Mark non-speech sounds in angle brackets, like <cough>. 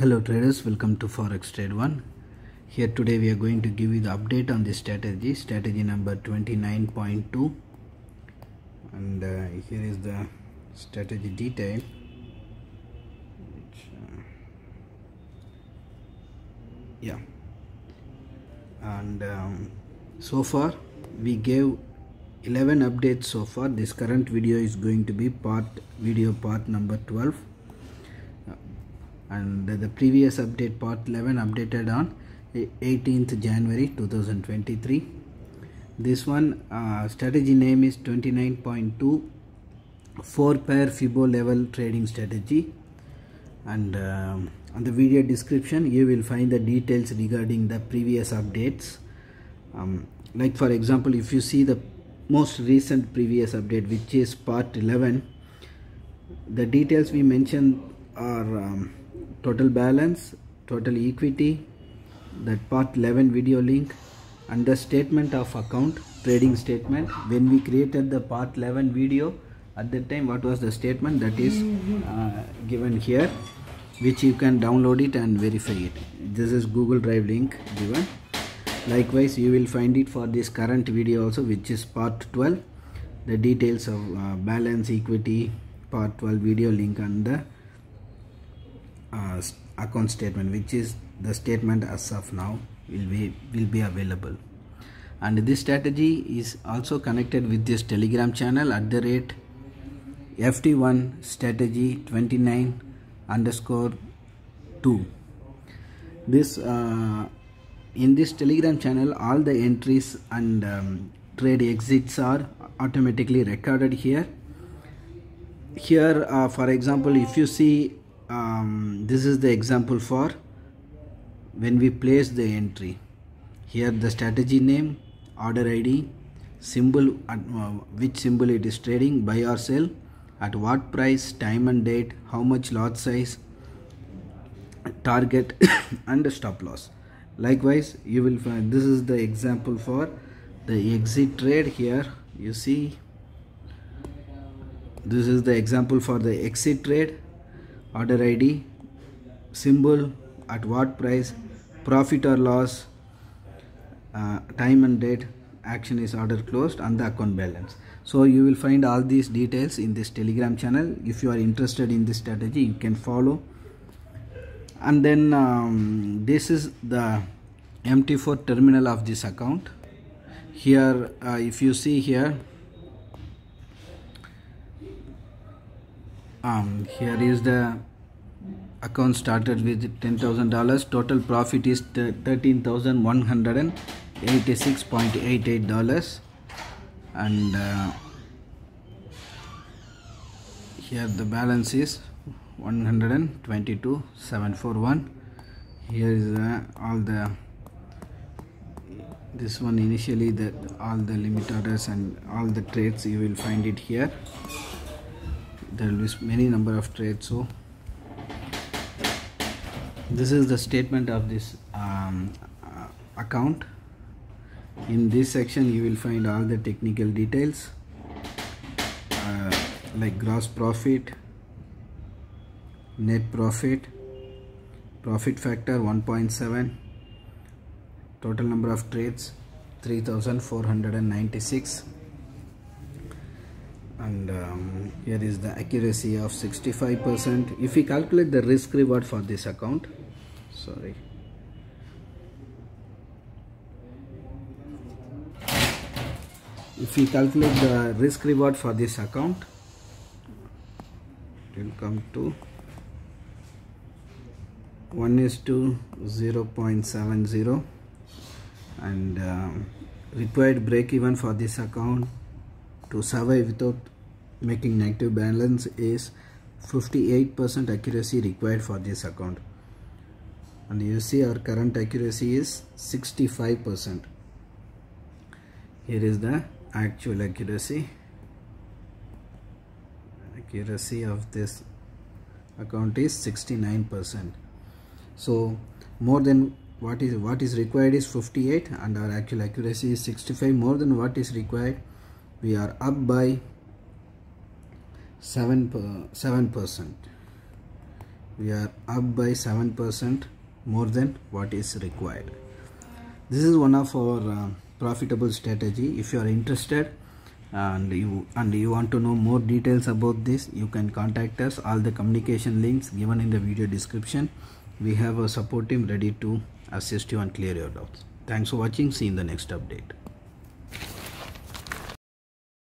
Hello traders, welcome to Forex Trade 1. Here today we are going to give you the update on the strategy, strategy number 29.2 and uh, here is the strategy detail. Which, uh, yeah. And um, so far we gave 11 updates so far. This current video is going to be part video part number 12 and the previous update part 11 updated on 18th January 2023 this one uh, strategy name is 29.2 four pair Fibo level trading strategy. And um, on the video description you will find the details regarding the previous updates. Um, like for example if you see the most recent previous update which is part 11 the details we mentioned are um, total balance total equity that part 11 video link the statement of account trading statement. When we created the part 11 video at that time what was the statement that is uh, given here which you can download it and verify it. This is google drive link given. Likewise you will find it for this current video also which is part 12 the details of uh, balance equity part 12 video link and the uh, account statement which is the statement as of now will be will be available. And this strategy is also connected with this telegram channel at the rate ft1 strategy 29 underscore 2 this uh, in this telegram channel all the entries and um, trade exits are automatically recorded here. Here uh, for example if you see um, this is the example for when we place the entry. Here the strategy name order id symbol uh, which symbol it is trading buy or sell at what price time and date how much lot size target <coughs> and stop loss. Likewise you will find this is the example for the exit trade here. You see this is the example for the exit trade order id symbol at what price profit or loss uh, time and date action is order closed and the account balance. So you will find all these details in this telegram channel. If you are interested in this strategy you can follow. And then um, this is the mt4 terminal of this account. Here uh, if you see here um, here is the account started with $10,000 total profit is $13,186.88 and uh, here the balance is 122,741 here is uh, all the this one initially that all the limit orders and all the trades you will find it here there will be many number of trades so this is the statement of this um, uh, account. In this section you will find all the technical details uh, like gross profit net profit profit factor 1.7 total number of trades 3496 and um, here is the accuracy of 65% if we calculate the risk reward for this account sorry. If we calculate the risk reward for this account it will come to 1 is to 0 0.70 and um, required break even for this account to survive without making negative balance is 58% accuracy required for this account. And you see our current accuracy is 65% here is the actual accuracy. Accuracy of this account is 69% so more than what is what is required is 58 and our actual accuracy is 65 more than what is required we are up by 7 7 percent. We are up by 7% more than what is required. This is one of our uh, profitable strategy. If you are interested and you and you want to know more details about this you can contact us. All the communication links given in the video description. We have a support team ready to assist you and clear your doubts. Thanks for watching. See you in the next update